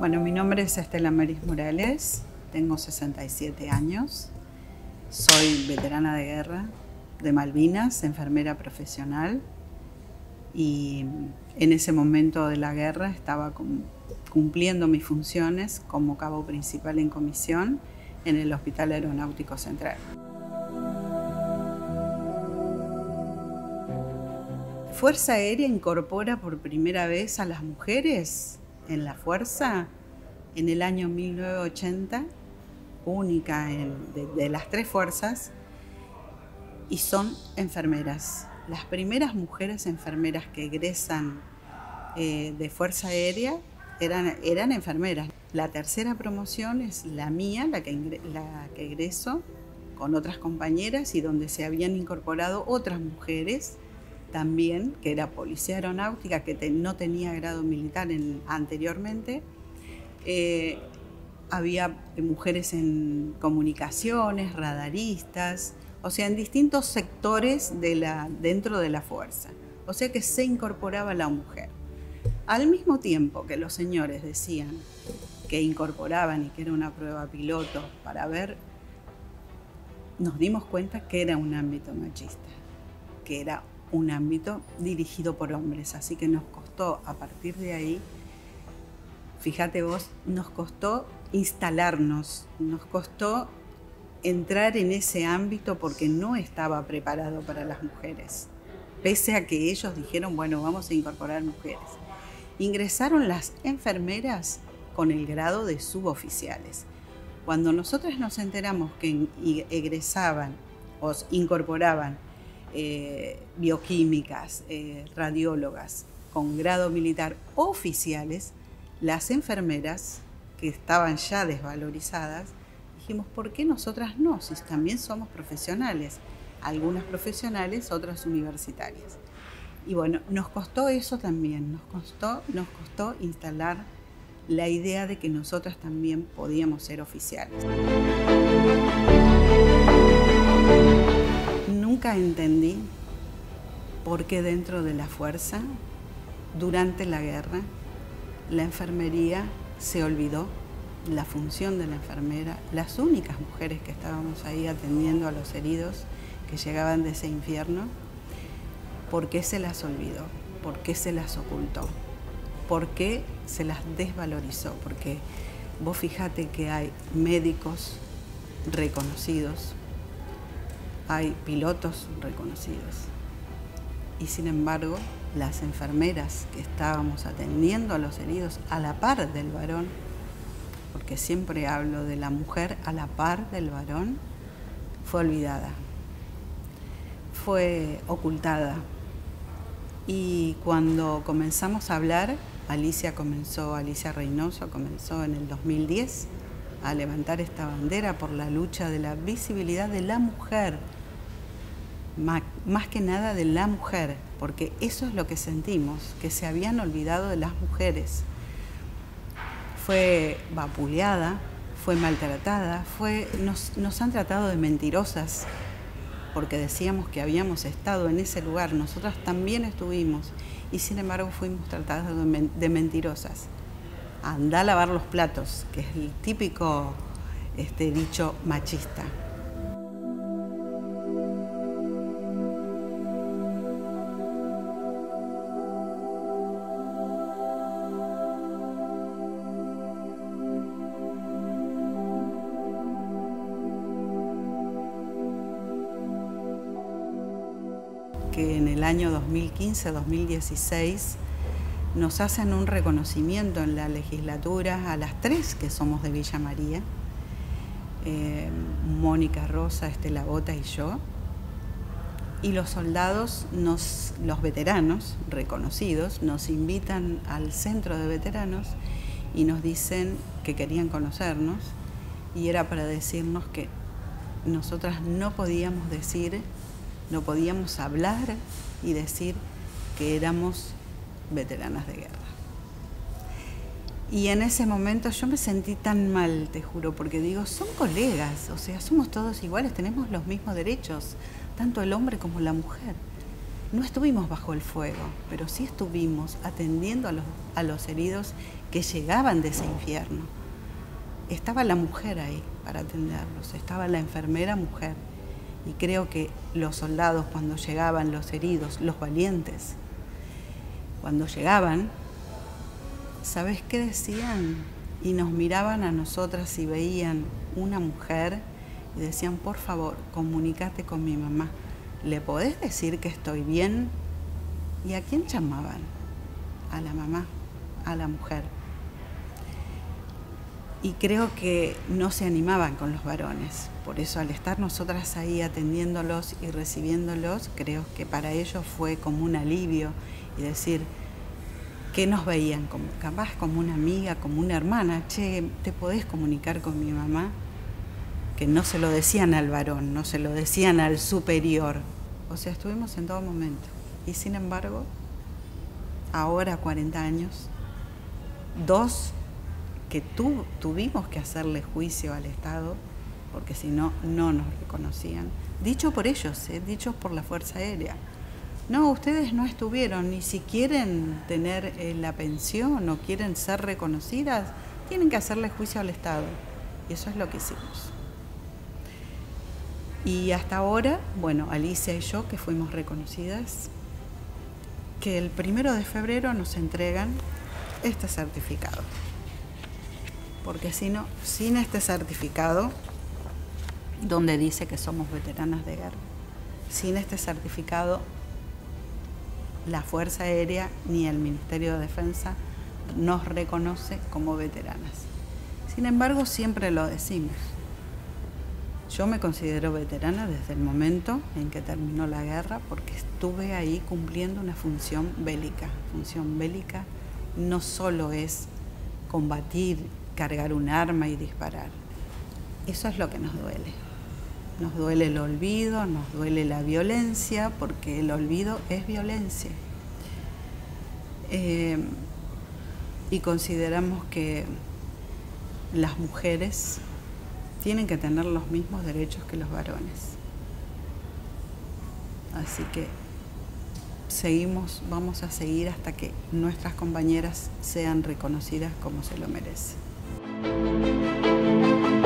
Bueno, mi nombre es Estela Maris Morales, tengo 67 años, soy veterana de guerra de Malvinas, enfermera profesional y en ese momento de la guerra estaba cumpliendo mis funciones como cabo principal en comisión en el Hospital Aeronáutico Central. Fuerza Aérea incorpora por primera vez a las mujeres en la Fuerza en el año 1980, única de, las tres fuerzas, y son enfermeras. Las primeras mujeres enfermeras que egresan eh, de Fuerza Aérea eran, eran enfermeras. La tercera promoción es la mía, la que, la que egreso con otras compañeras y donde se habían incorporado otras mujeres también, que era policía aeronáutica, que no tenía grado militar anteriormente. Eh, había mujeres en comunicaciones, radaristas, o sea, en distintos sectores de la, dentro de la fuerza. O sea que se incorporaba la mujer. Al mismo tiempo que los señores decían que incorporaban y que era una prueba piloto para ver, nos dimos cuenta que era un ámbito machista, que era un ámbito dirigido por hombres, así que nos costó a partir de ahí, fíjate vos, nos costó instalarnos, nos costó entrar en ese ámbito porque no estaba preparado para las mujeres, pese a que ellos dijeron, bueno, vamos a incorporar mujeres. Ingresaron las enfermeras con el grado de suboficiales. Cuando nosotros nos enteramos que egresaban o incorporaban eh, bioquímicas, eh, radiólogas con grado militar oficiales, las enfermeras que estaban ya desvalorizadas, dijimos, ¿por qué nosotras no? Si también somos profesionales, algunas profesionales, otras universitarias. Y bueno, nos costó eso también, nos costó, nos costó instalar la idea de que nosotras también podíamos ser oficiales entendí por qué dentro de la fuerza, durante la guerra, la enfermería se olvidó, la función de la enfermera, las únicas mujeres que estábamos ahí atendiendo a los heridos que llegaban de ese infierno, ¿por qué se las olvidó? ¿Por qué se las ocultó? ¿Por qué se las desvalorizó? Porque vos fijate que hay médicos reconocidos, hay pilotos reconocidos. Y sin embargo, las enfermeras que estábamos atendiendo a los heridos a la par del varón, porque siempre hablo de la mujer a la par del varón, fue olvidada, fue ocultada. Y cuando comenzamos a hablar, Alicia comenzó, Alicia Reynoso comenzó en el 2010 a levantar esta bandera por la lucha de la visibilidad de la mujer más que nada de la mujer, porque eso es lo que sentimos, que se habían olvidado de las mujeres. Fue vapuleada, fue maltratada, fue, nos, nos han tratado de mentirosas, porque decíamos que habíamos estado en ese lugar, nosotras también estuvimos, y sin embargo fuimos tratadas de, mentirosas. Anda a lavar los platos, que es el típico este, dicho machista. Que en el año 2015-2016 nos hacen un reconocimiento en la legislatura a las tres que somos de Villa María, eh, Mónica Rosa, Estela Bota y yo. Y los soldados, los veteranos reconocidos, nos invitan al centro de veteranos y nos dicen que querían conocernos y era para decirnos que nosotras no podíamos decir no podíamos hablar y decir que éramos veteranas de guerra. Y en ese momento yo me sentí tan mal, te juro, porque digo, son colegas, o sea, somos todos iguales, tenemos los mismos derechos, tanto el hombre como la mujer. no estuvimos bajo el fuego, pero sí estuvimos atendiendo a los, a los heridos que llegaban de ese infierno. Estaba la mujer ahí para atenderlos, estaba la enfermera mujer. Y creo que los soldados cuando llegaban, los heridos, los valientes, cuando llegaban, ¿sabes qué decían? Y nos miraban a nosotras y veían una mujer y decían, por favor, comunícate con mi mamá. ¿Le podés decir que estoy bien? ¿Y a quién llamaban? A la mamá, a la mujer. Y creo que no se animaban con los varones. Por eso al estar nosotras ahí atendiéndolos y recibiéndolos, creo que para ellos fue como un alivio y decir, que nos veían como capaz como una amiga, como una hermana, che, ¿te podés comunicar con mi mamá? Que no se lo decían al varón, no se lo decían al superior. O sea, estuvimos en todo momento. Y sin embargo, ahora 40 años, dos que tu, tuvimos que hacerle juicio al Estado, porque si no, no nos reconocían. Dicho por ellos, ¿eh? dicho por la Fuerza Aérea. No, ustedes no estuvieron, ni si quieren tener eh, la pensión o quieren ser reconocidas, tienen que hacerle juicio al Estado. Y eso es lo que hicimos. Y hasta ahora, bueno, Alicia y yo, que fuimos reconocidas, que el primero de febrero nos entregan este certificado. Porque si no, sin este certificado, donde dice que somos veteranas de guerra, sin este certificado la Fuerza Aérea ni el Ministerio de Defensa nos reconoce como veteranas. Sin embargo, siempre lo decimos. Yo me considero veterana desde el momento en que terminó la guerra porque estuve ahí cumpliendo una función bélica. Función bélica no solo es combatir, cargar un arma y disparar. Eso es lo que nos duele. Nos duele el olvido, nos duele la violencia, porque el olvido es violencia. Eh, y consideramos que las mujeres tienen que tener los mismos derechos que los varones. Así que seguimos, vamos a seguir hasta que nuestras compañeras sean reconocidas como se lo merecen. thank you